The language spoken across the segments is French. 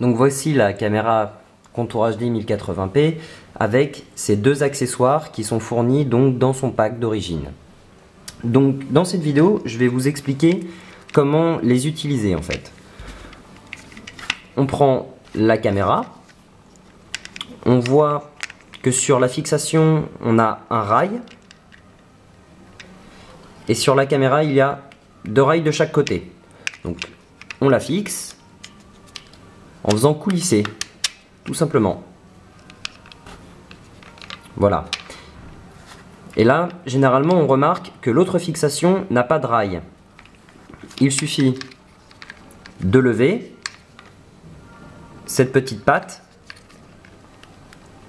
Donc voici la caméra contour HD 1080p avec ces deux accessoires qui sont fournis donc dans son pack d'origine. Donc dans cette vidéo, je vais vous expliquer comment les utiliser en fait. On prend la caméra, on voit que sur la fixation, on a un rail et sur la caméra, il y a deux rails de chaque côté. Donc on la fixe en faisant coulisser, tout simplement. Voilà. Et là, généralement, on remarque que l'autre fixation n'a pas de rail. Il suffit de lever cette petite patte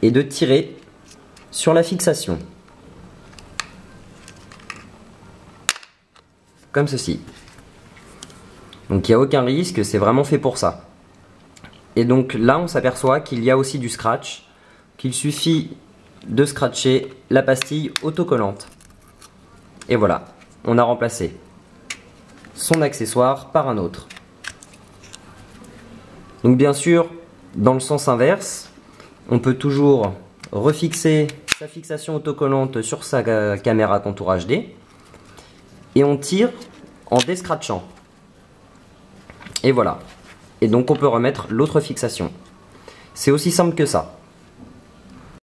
et de tirer sur la fixation. Comme ceci. Donc il n'y a aucun risque, c'est vraiment fait pour ça. Et donc là, on s'aperçoit qu'il y a aussi du scratch, qu'il suffit de scratcher la pastille autocollante. Et voilà, on a remplacé son accessoire par un autre. Donc bien sûr, dans le sens inverse, on peut toujours refixer sa fixation autocollante sur sa caméra contour HD et on tire en descratchant. Et voilà. Et donc on peut remettre l'autre fixation. C'est aussi simple que ça.